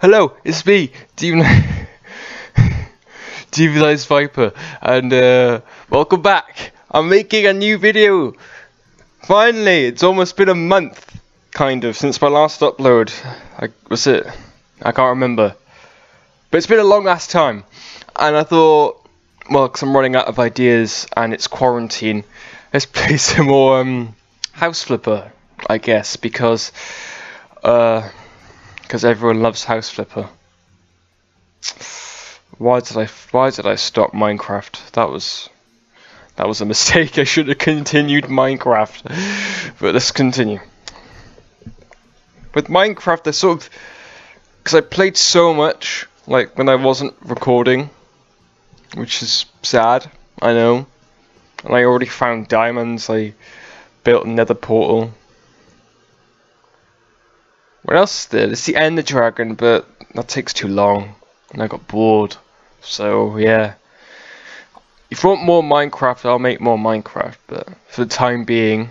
hello, it's me, Demon Demonized Viper, and uh, welcome back. I'm making a new video. Finally, it's almost been a month, kind of, since my last upload. I was it? I can't remember, but it's been a long ass time, and I thought, well, because I'm running out of ideas and it's quarantine, let's play some more um, House Flipper, I guess, because uh, because everyone loves House Flipper. Why did I why did I stop Minecraft? That was that was a mistake. I should have continued Minecraft. But let's continue. With Minecraft, I sort of because I played so much like when I wasn't recording, which is sad. I know. And I already found diamonds. I built another portal. What else there? It's the Ender Dragon, but that takes too long. And I got bored. So, yeah. If you want more Minecraft, I'll make more Minecraft, but for the time being,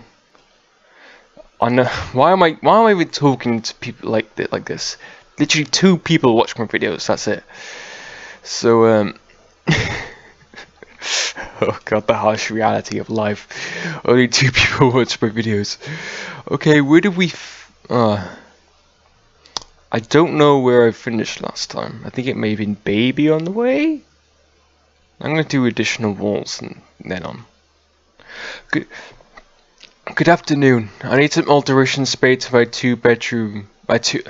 I know why am I why am I even talking to people like th like this? Literally two people watch my videos. That's it. So um, oh god, the harsh reality of life. Only two people watch my videos. Okay, where did we? F uh, I don't know where I finished last time. I think it may have been baby on the way. I'm gonna do additional walls and then on. Good. Good afternoon. I need some alteration space for my two bedroom, my two,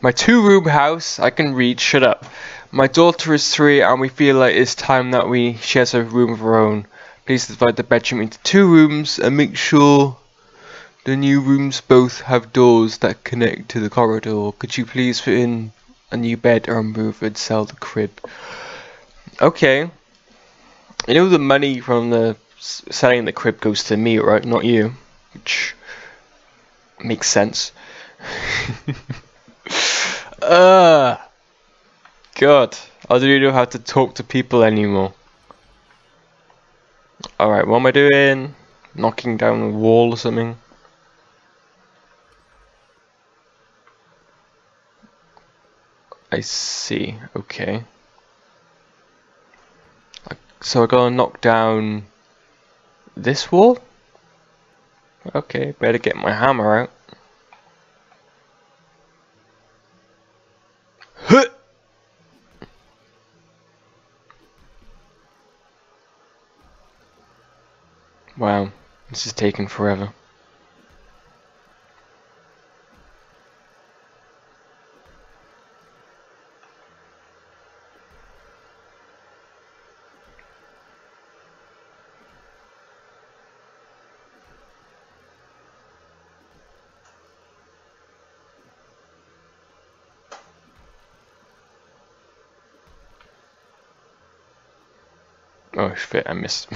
my two room house. I can read. Shut up. My daughter is three, and we feel like it's time that we share a room of our own. Please divide the bedroom into two rooms and make sure the new rooms both have doors that connect to the corridor. Could you please fit in a new bed or move and sell the crib? Okay. You know the money from the selling the crib goes to me, right? Not you. Which makes sense. uh God, I don't know how to talk to people anymore. Alright, what am I doing? Knocking down a wall or something? I see, okay. So I gotta knock down this wall? Okay, better get my hammer out. Huh! Wow, this is taking forever. Oh shit, I missed.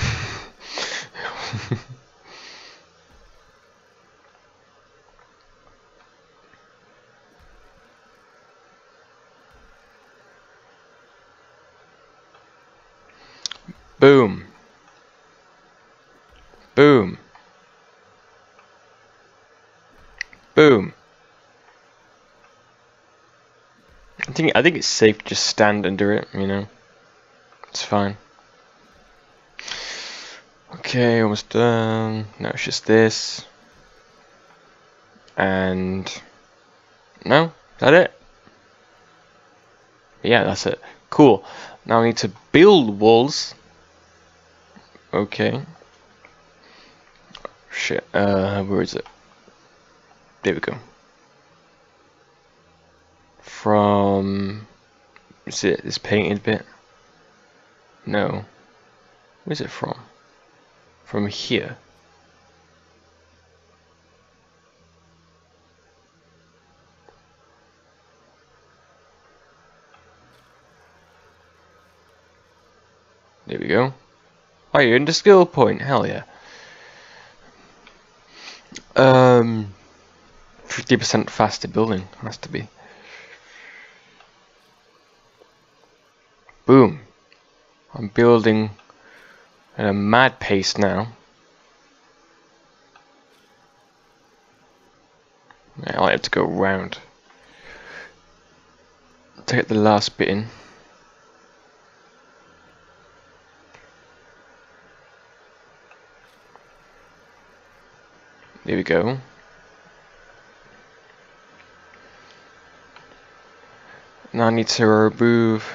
Boom. Boom. Boom. I think I think it's safe to just stand under it, you know. It's fine. Okay, almost done. Now it's just this. And no, is that it? Yeah, that's it. Cool. Now I need to build walls. Okay. Shit, uh, where is it? There we go. From, is it this painted bit? No. Where's it from? From here. There we go. Oh, you're in the skill point. Hell yeah. Um, 50% faster building has to be. Boom. I'm building at a mad pace now. I have to go round. to get the last bit in. There we go. Now I need to remove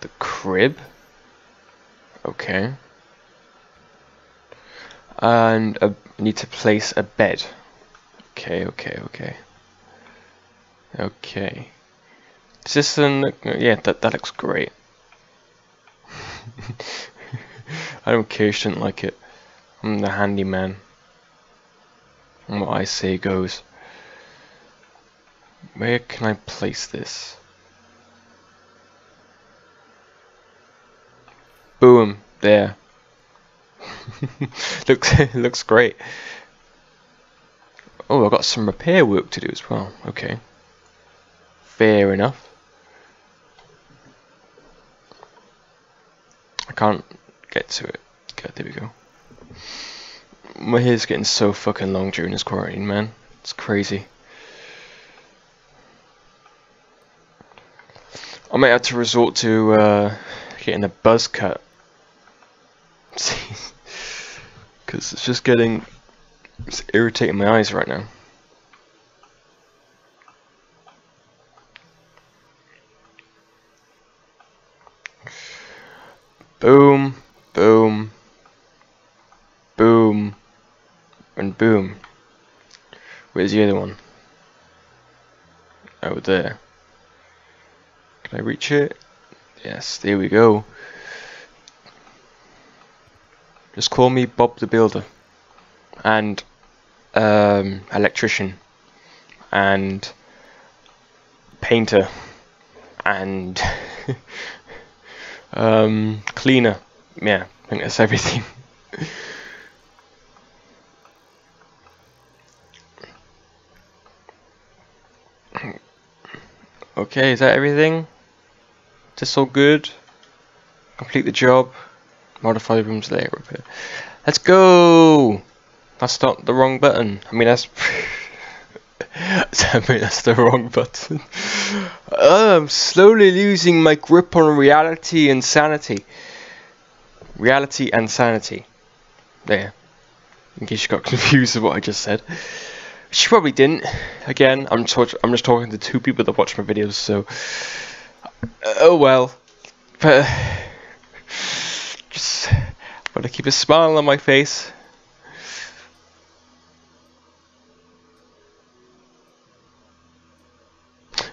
the crib. Okay. And I need to place a bed. Okay, okay, okay. Okay. Is this an... Yeah, that, that looks great. I don't care, you shouldn't like it. I'm the handyman. And what I say goes. Where can I place this? Boom, there. looks looks great. Oh, I've got some repair work to do as well. Okay. Fair enough. I can't get to it. Okay, there we go. My hair's getting so fucking long during this quarantine, man. It's crazy. I might have to resort to uh, getting a buzz cut because it's just getting it's irritating my eyes right now. Boom, boom, boom, and boom. Where's the other one? Over there. Can I reach it? Yes, there we go. Just call me Bob the Builder. And um, electrician. And painter. And um, cleaner. Yeah, I think that's everything. okay, is that everything? Is this all good? Complete the job. Modify rooms layer repair. Let's go! That's not the wrong button. I mean, that's... I mean, that's the wrong button. oh, I'm slowly losing my grip on reality and sanity. Reality and sanity. There. In case you got confused with what I just said. She probably didn't. Again, I'm, I'm just talking to two people that watch my videos, so... Uh, oh well. But... Just gotta keep a smile on my face.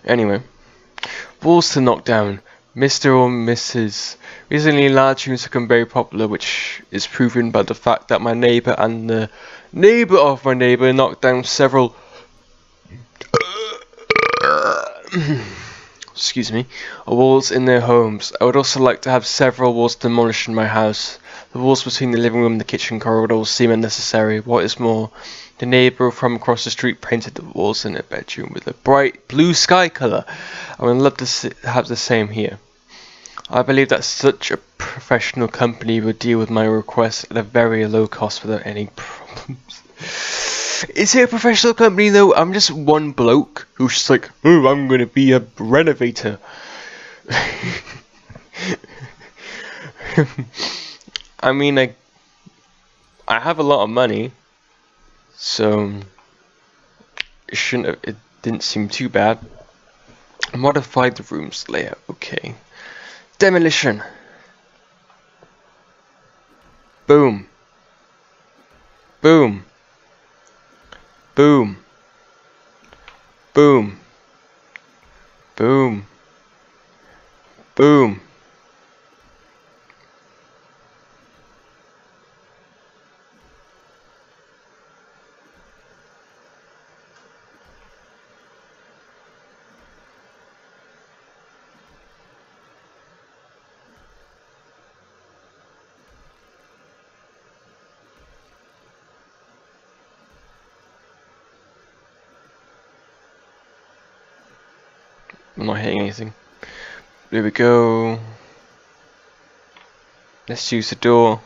Anyway, walls to knock down. Mr. or Mrs. Recently, large units have become very popular, which is proven by the fact that my neighbour and the neighbour of my neighbour knocked down several. excuse me, walls in their homes. I would also like to have several walls demolished in my house. The walls between the living room and the kitchen corridors seem unnecessary. What is more, the neighbour from across the street painted the walls in her bedroom with a bright blue sky colour. I would love to have the same here. I believe that such a professional company would deal with my request at a very low cost without any problems. Is it a professional company though? I'm just one bloke who's just like, oh, I'm gonna be a renovator. I mean, I, I have a lot of money, so it shouldn't. Have, it didn't seem too bad. Modify the room's layout. Okay. Demolition. Boom. Boom. Boom. Boom. Boom. Boom. I'm not hitting anything. There we go. Let's use the door.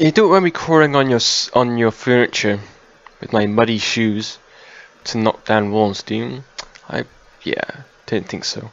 You don't want me crawling on your on your furniture with my muddy shoes to knock down walls, do you? I yeah, didn't think so.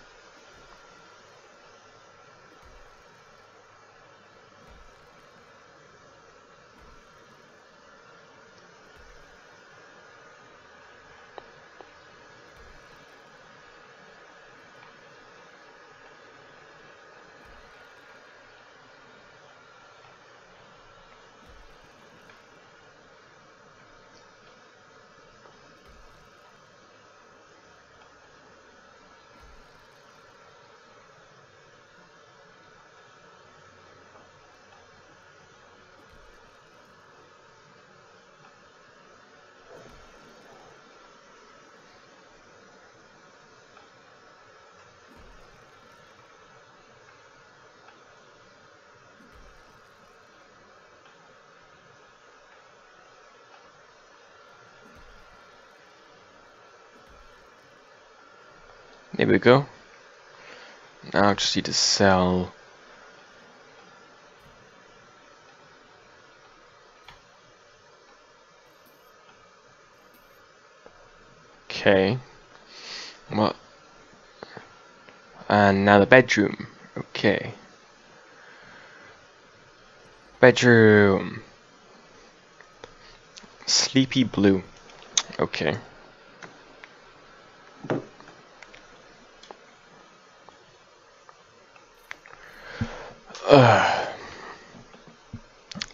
There we go. Now I just need to sell. Okay. What? And now the bedroom. Okay. Bedroom. Sleepy blue. Okay.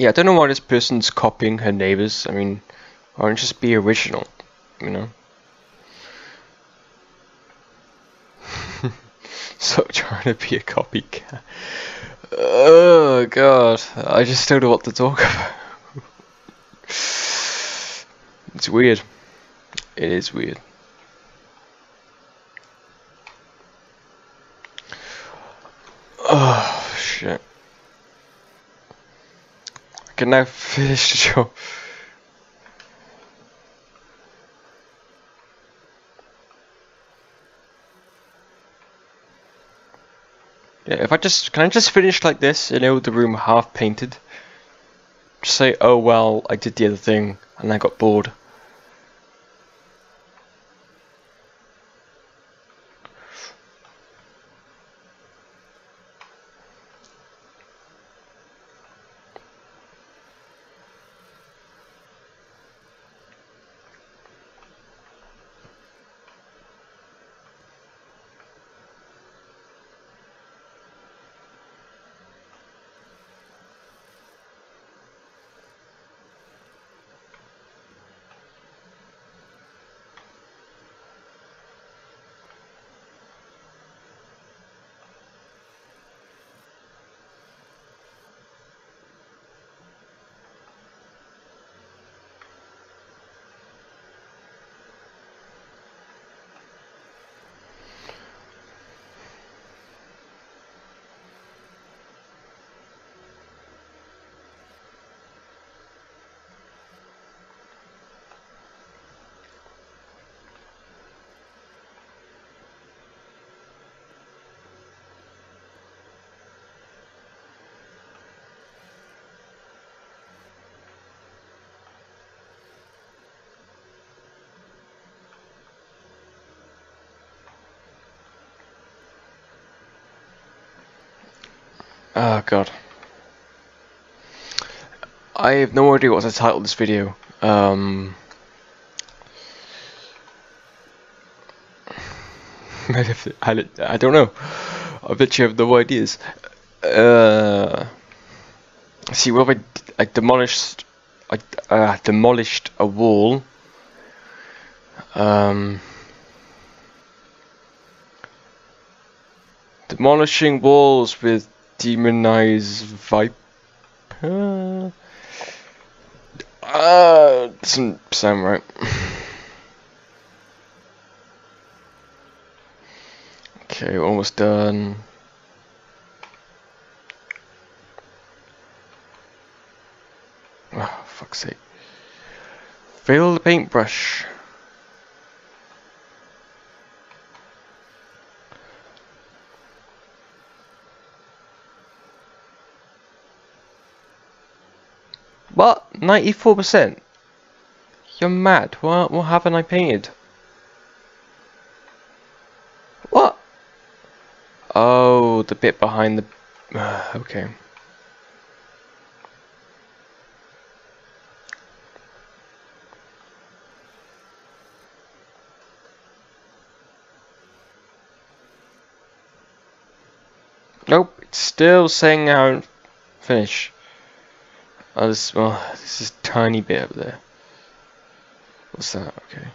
Yeah, I don't know why this person's copying her neighbors. I mean, why don't just be original, you know? so trying to be a copycat. Oh god, I just don't know what to talk about. it's weird. It is weird. Oh shit. Can now finish the job. Yeah, if I just can I just finish like this, you know, the room half painted. Just say, oh well, I did the other thing and I got bored. Oh god. I have no idea what to title this video. Um, I, don't know. I bet you have no ideas. Uh, see, what I, I demolished, I uh, demolished a wall. Um, demolishing walls with demonize Viper. Uh, doesn't sound right. okay, almost done. Oh, fuck's sake. Fill the paintbrush. What? 94%? You're mad. What, what haven't I painted? What? Oh, the bit behind the... Okay. Nope, it's still saying how finish. Oh, this, well, this is tiny bit over there. What's that? Okay.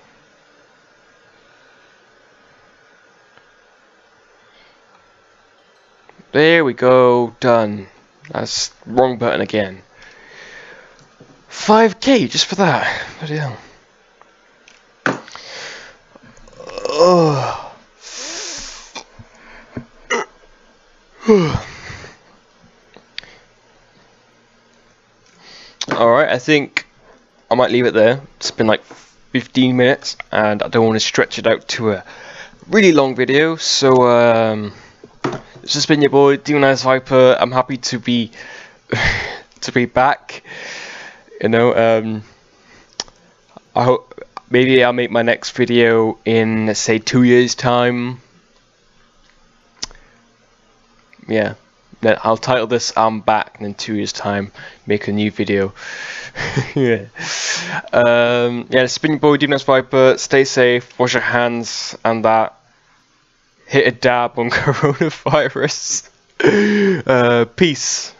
There we go, done. That's wrong button again. 5k just for that. Bloody hell. Alright, I think I might leave it there. It's been like 15 minutes and I don't want to stretch it out to a really long video. So, um, just been your boy, Demonized Viper. I'm happy to be, to be back. You know, um, I hope maybe I'll make my next video in, say, two years' time yeah, I'll title this I'm back and in two years time make a new video. yeah. Um, yeah, spin your boy Demonized Viper, stay safe, wash your hands and that. Hit a dab on coronavirus. uh, peace.